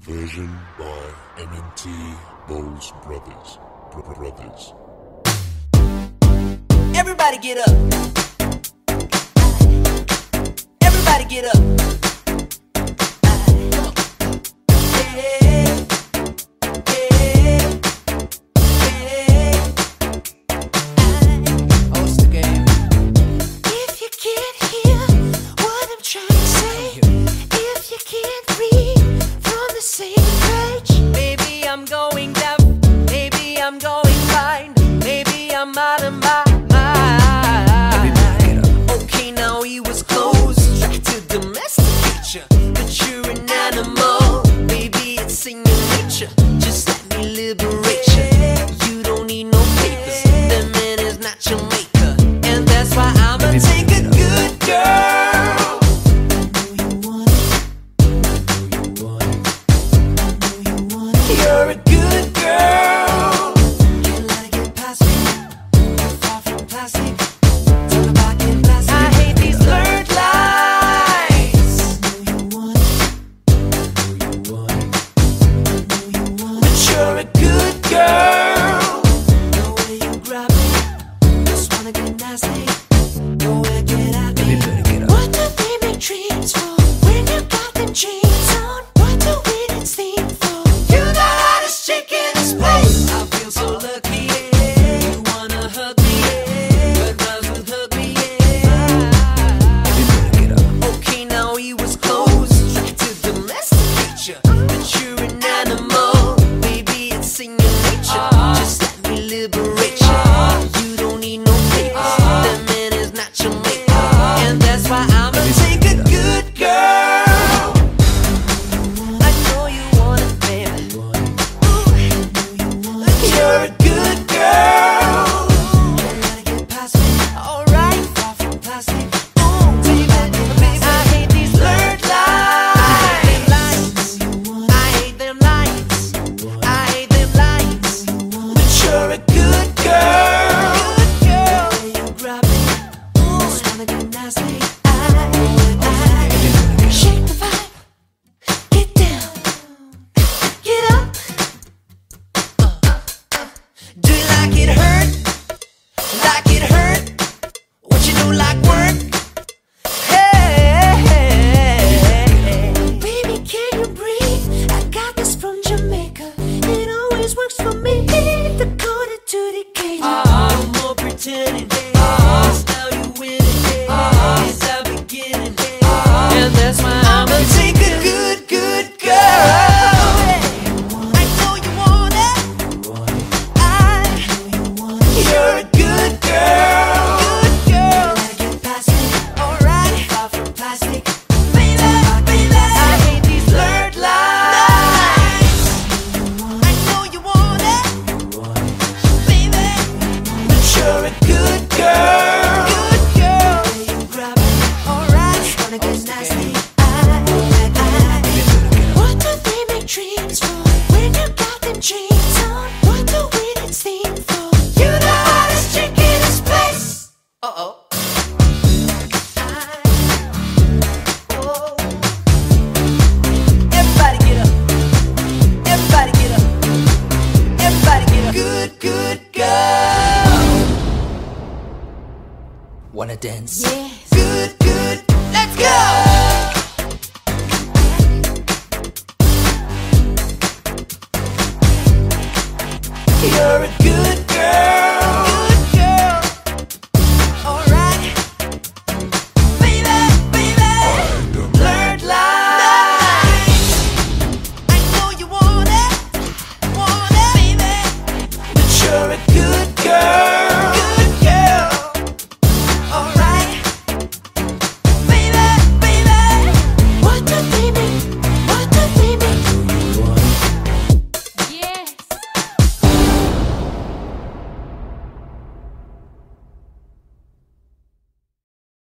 Version by MNT Bowles Brothers. Br Brothers. Everybody get up. Everybody get up. Yeah. Yeah. Yeah. Oh, it's the game. If you get here. Maybe I'm going deaf. Maybe I'm going blind. Maybe I'm out of my mind. Okay, now he was close. Tried to domesticate you. you're a good girl. Far from plastic. Talk about plastic. I hate these blurred lines. Know you want, know you want, know you want. You're a good girl. You grab me, just wanna get nasty. Get at. What do they make dreams? you're a good girl. dance. Yeah.